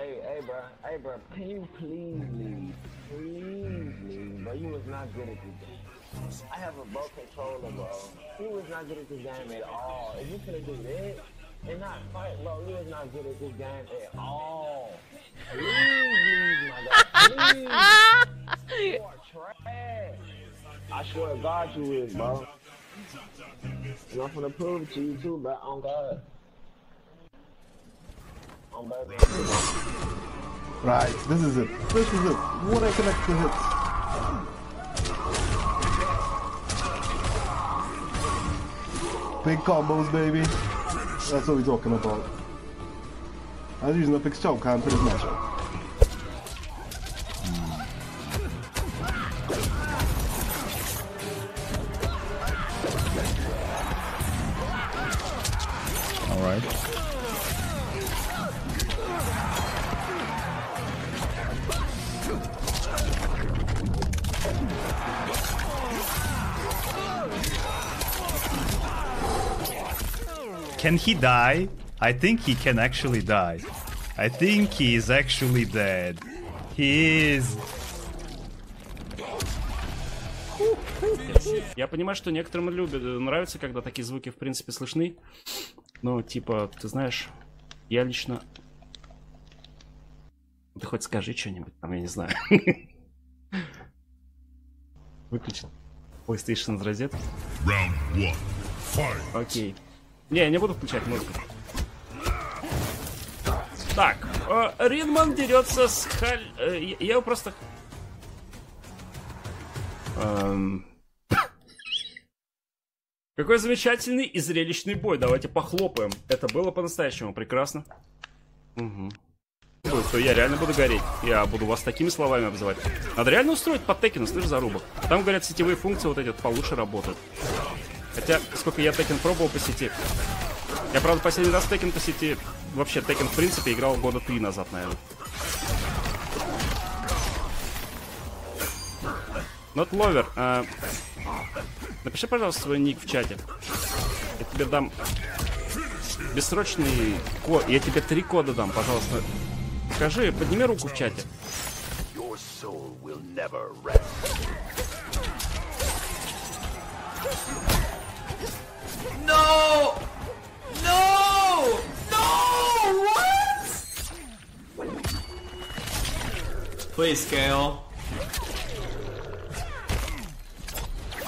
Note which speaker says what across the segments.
Speaker 1: Hey, hey, bro. Hey, bro. Can you please leave? Please leave, bro. You was not good at this game. I have a bow controller, bro. You was not good at this game at all. If you finna do that and not fight, bro, you was not good at this game at all. Please leave, my guy. Please. You are trash. I swear to God you is, bro. And I'm gonna prove it to you too, bro. On God.
Speaker 2: Right, this is it. This is it. What I connect to hits. Big combos, baby. That's what we're talking about. I was using a fixed choke hand for this matchup.
Speaker 3: Can he die? I think he can actually die. I think he is actually dead. He is.
Speaker 4: Я понимаю, что некоторым любят, нравится, когда такие звуки в принципе слышны. Ну, типа, ты знаешь, я лично... Ты хоть скажи что-нибудь, там, я не знаю. Выключил. PlayStation из розетки.
Speaker 5: Round one.
Speaker 4: Не, я не буду включать музыку. Так, э, Ринман дерется с Халь... э, я- я его просто... Эм. Какой замечательный и зрелищный бой. Давайте похлопаем. Это было по-настоящему прекрасно. Угу. То я реально буду гореть. Я буду вас такими словами обзывать. Надо реально устроить под Tekken, слышь, зарубок. Там, говорят, сетевые функции вот эти вот получше работают. Хотя, сколько я Tekken пробовал по сети. Я, правда, последний раз Tekken по сети... Вообще, Tekken, в принципе, играл года три назад, наверное. Not Lover, а, напиши, пожалуйста, свой ник в чате. Я тебе дам бессрочный код. Я тебе три кода дам, пожалуйста. Скажи, подними руку в чате.
Speaker 6: Your
Speaker 7: Please, scale.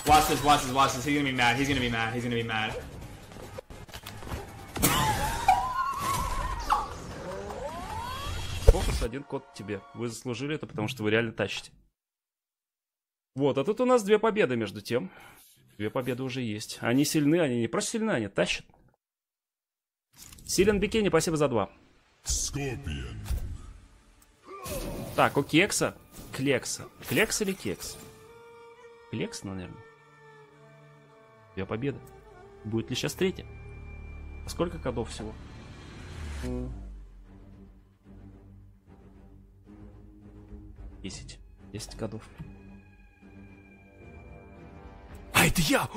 Speaker 7: Watch this, watch this, watch this. He's gonna be mad. He's gonna be mad. He's gonna be mad.
Speaker 4: Фокус, один код тебе. Вы заслужили это, потому что вы реально тащите. Вот, а тут у нас две победы между тем. Две победы уже есть. Они сильны, они не просто сильны, они тащат. Силен Бикини, спасибо за два.
Speaker 5: Scorpion.
Speaker 4: Так, у Кекса. Клекса. Клекс или Кекс? Клекс, наверное. Две победы. Будет ли сейчас третья? А Сколько кодов всего? Десять. Десять кодов. А, это я!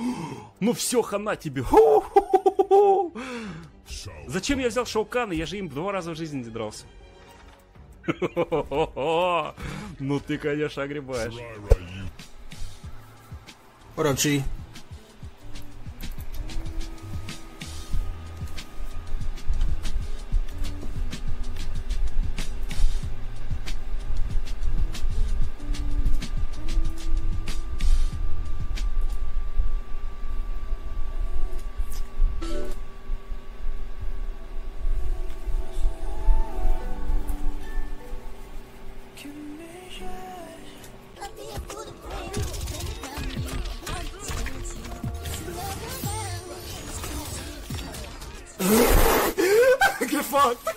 Speaker 4: Ну все, хана тебе! Зачем я взял Шоукана? Я же им два раза в жизни не дрался. Ну ты, конечно, огребаешь.
Speaker 8: What
Speaker 7: fucked.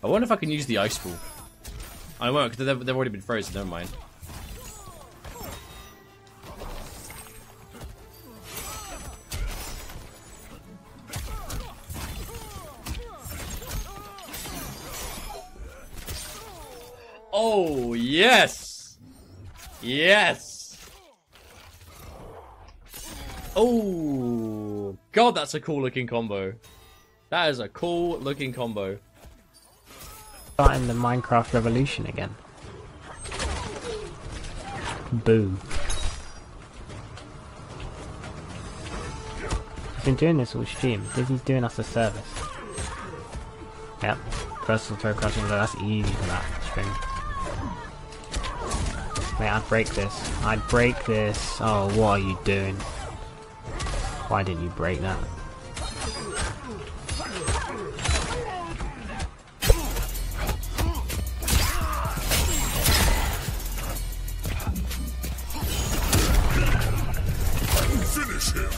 Speaker 8: I wonder if I can use the ice ball. I won't, because they've, they've already been frozen, don't mind. Oh, yes! Yes! Oh, God, that's a cool looking combo. That is a cool looking combo.
Speaker 9: Starting the Minecraft revolution again. Boom. He's been doing this all stream. Disney's doing us a service. Yep. First throw crouching low, that's easy for that string. Mate, I'd break this. I'd break this. Oh, what are you doing? Why didn't you break that?
Speaker 5: Finish him.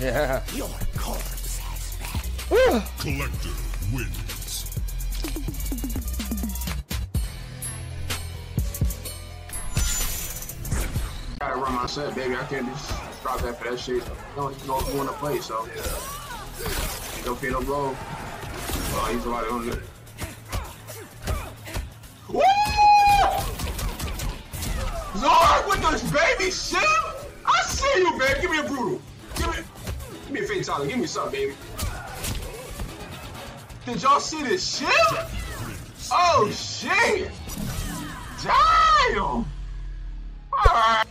Speaker 8: Yeah.
Speaker 5: Kollector wins.
Speaker 10: gotta run my set, baby. I can't just drop that for that shit. No, you know who wanna play, so don't feel no blow. Oh, he's about on it. Zord with this baby shit. I see you, baby. Give me a brutal. Give me, give me a fatality. Give me something, baby. Did y'all see this shit? Oh shit! Damn! Alright.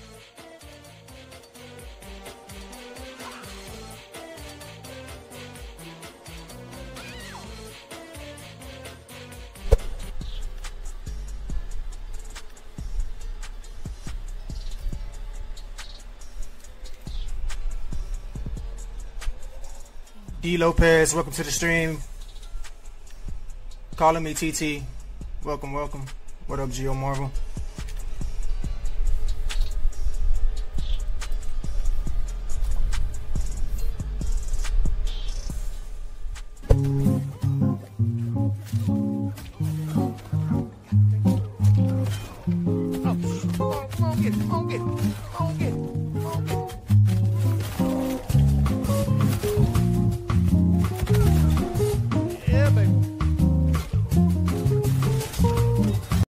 Speaker 11: D Lopez, welcome to the stream. Calling me TT. Welcome, welcome. What up, Geo Marvel?